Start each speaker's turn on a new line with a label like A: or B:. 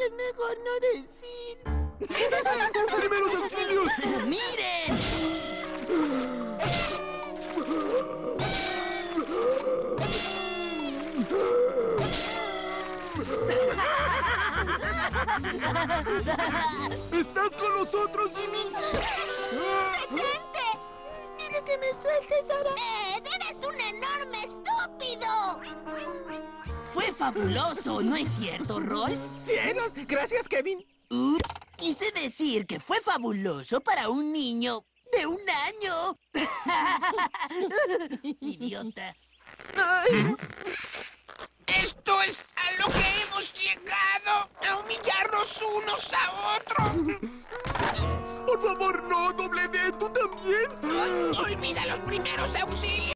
A: que es mejor no decir.
B: ¡Primeros auxilios!
C: ¡Miren!
B: ¿Estás con nosotros, Jimmy?
D: ¡Detente!
A: Dile que me sueltes, Sara.
D: ¡Eh! ¡Eres un enorme estúpido!
C: Fue fabuloso, ¿no es cierto, Rolf?
E: ¡Cielos! ¡Gracias, Kevin!
C: Ups, quise decir que fue fabuloso para un niño de un año. Idiota.
F: Esto es a lo que hemos llegado, a humillarnos unos a otros.
B: Por favor, no, doble D, ¿tú también?
F: ¡Olvida los primeros auxilios!